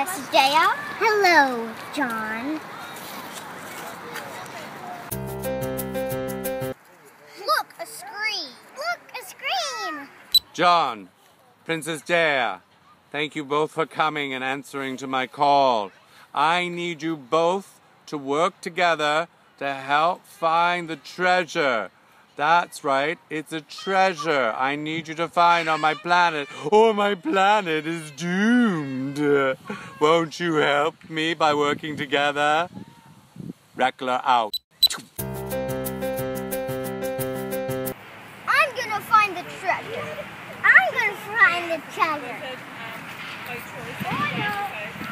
Princess Dea. Hello, John. Look, a screen. Look, a screen. John, Princess Dea, thank you both for coming and answering to my call. I need you both to work together to help find the treasure. That's right, it's a treasure I need you to find on my planet, or my planet is doomed. Won't you help me by working together? Reckler out. I'm gonna find the treasure. I'm gonna find the treasure. You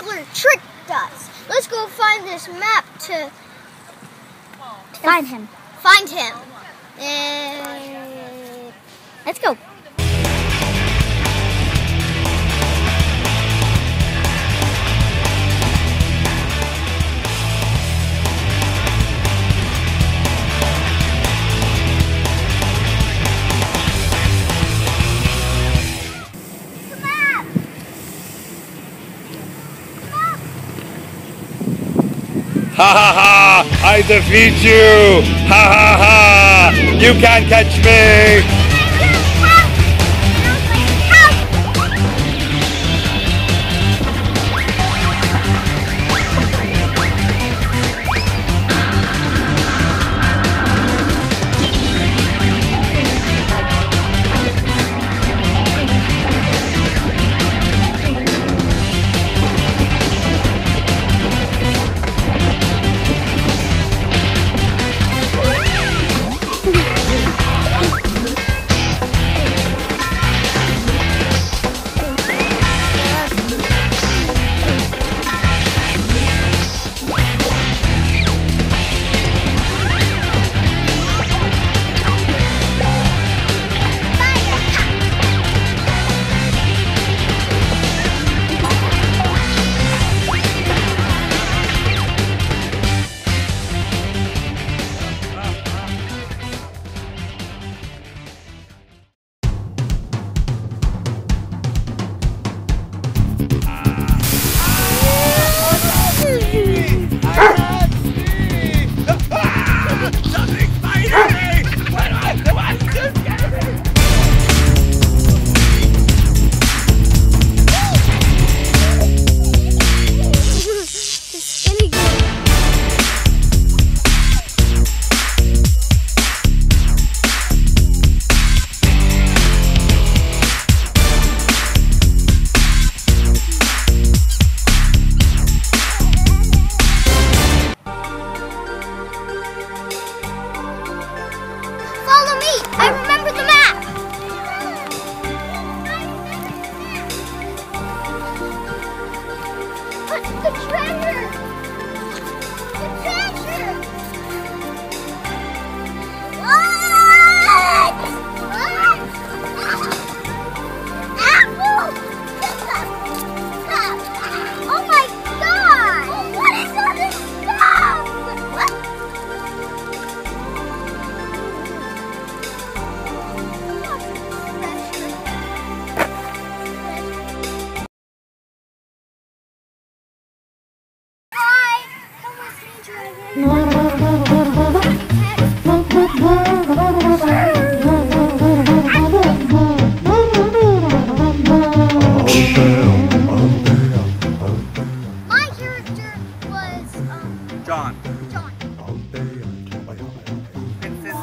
Reckler tricked us. Let's go find this map to find him. Find him. Uh, let's go. Ha ha ha! I defeat you! Ha ha ha! You can't catch me! John. John. Princess.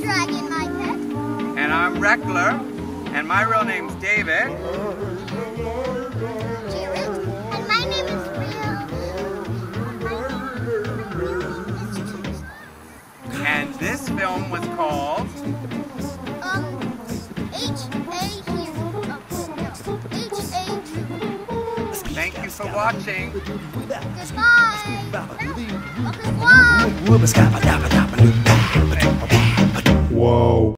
Dragon, my pet. And I'm Reckler. And my real name's David. of... Thank you for watching. Goodbye. Whoa.